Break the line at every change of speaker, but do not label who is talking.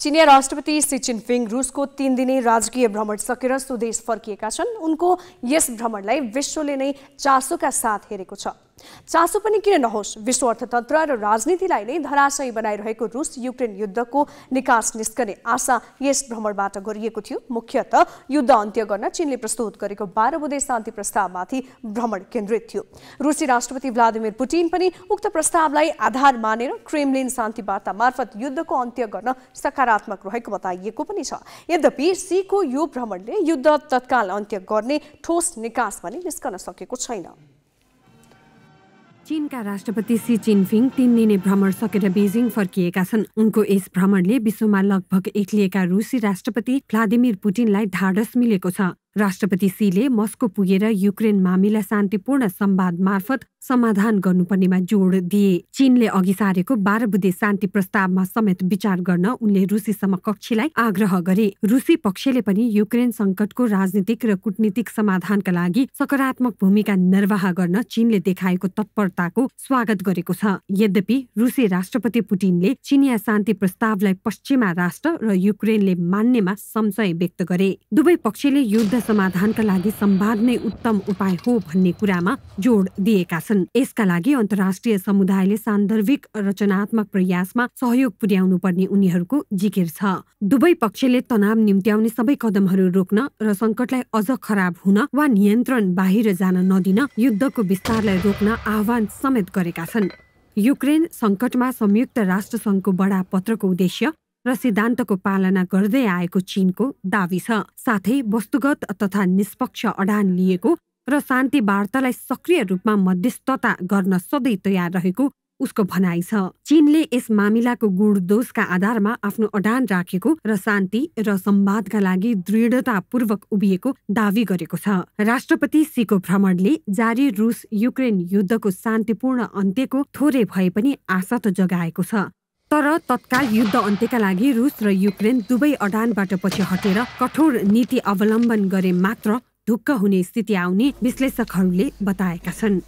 चिनिया राष्ट्रपति सी चिनफिङ रुसको तीन दिने राजकीय भ्रमण सकेर स्वदेश फर्किएका छन्। उनको यस भ्रमणलाई विश्वले नै चासोका साथ हेरेको छ। चासो पनि किन नहोस्? विश्व अर्थतन्त्र र राजनीतिलाई नै धराशयी बनाइरहेको रुस युक्रेन युद्धको निकास निस्कने आशा यस भ्रमणबाट गरिएको थियो। मुख्यत युद्ध अन्त्य गर्न चीनले प्रस्तुत गरेको बाह्र बुधे शान्ति प्रस्तावमाथि भ्रमण केन्द्रित थियो। रुसी राष्ट्रपति भ्लादिमिर पुटिन पनि उक्त प्रस्तावलाई आधार मानेर क्रेमलिन शान्ति वार्ता मार्फत युद्धको अन्त्य गर्न सकारात्मक रहेको बताइएको पनि छ। यद्यपि सीको यो भ्रमणले युद्ध तत्काल अन्त्य गर्ने ठोस निकास पनि निस्कन सकेको छैन।
चीनका राष्ट्रपति सी चिनफिङ तीन दिने भ्रमण सकेर बेजिङ फर्किएका छन्। उनको यस भ्रमणले विश्वमा लगभग एक्लिएका रुसी राष्ट्रपति भ्लादिमिर पुटिनलाई ढाडस मिलेको छ। राष्ट्रपति सीले मस्को पुगेर युक्रेन मामिला शान्तिपूर्ण संवाद मार्फत समाधान गर्नुपर्नेमा जोड दिए। चीनले अघि सारेको बाह्र बुधे शान्ति प्रस्तावमा समेत विचार गर्न उनले रुसी समकक्षीलाई आग्रह गरे। रुसी पक्षले पनि युक्रेन संकटको राजनीतिक र कूटनीतिक समाधानका लागि सकारात्मक भूमिका निर्वाह गर्न चीनले देखाएको तत्परताको स्वागत गरेको छ। यद्यपि रुसी राष्ट्रपति पुटिनले चिनिया शान्ति प्रस्तावलाई पश्चिमा राष्ट्र र युक्रेनले मान्नेमा संशय व्यक्त गरे। दुवै पक्षले युद्ध समाधानका लागि संवाद नै उत्तम उपाय हो भन्ने कुरामा जोड दिएका यसका लागि अन्तर्राष्ट्रिय समुदायले सान्दर्भिक रचनात्मक प्रयासमा सहयोग पुर्याउनु पर्ने उनीहरूको जिकिर छ। दुवै पक्षले तनाव निम्त्याउने सबै कदमहरू रोक्न र संकटलाई अझ खराब हुन वा नियन्त्रण बाहिर जान नदिन युद्धको विस्तारलाई रोक्न आह्वान समेत गरेका छन्। युक्रेन संकटमा संयुक्त राष्ट्र संघको बडा पत्रको उद्देश्य र सिद्धान्तको पालना गर्दै आएको चीनको दावी छ। साथै वस्तुगत तथा निष्पक्ष अडान लिएको र शान्ति वार्तालाई सक्रिय रूपमा मध्यस्थता गर्न सधैँ तयार रहेको उसको भनाइ छ। चीनले यस मामिलाको गुण दोषका आधारमा आफ्नो अडान राखेको र शान्ति र संवादका लागि दृढतापूर्वक उभिएको दावी गरेको छ। राष्ट्रपति सीको भ्रमणले जारी रुस युक्रेन युद्धको शान्तिपूर्ण अन्त्यको थोरै भए पनि आशा त जगाएको छ। तर तत्काल युद्ध अन्त्यका लागि रुस र युक्रेन दुवै अडानबाट पछि हटेर कठोर नीति अवलम्बन गरे मात्र ढुक्क हुने स्थिति आउने विश्लेषकहरूले बताएका छन्।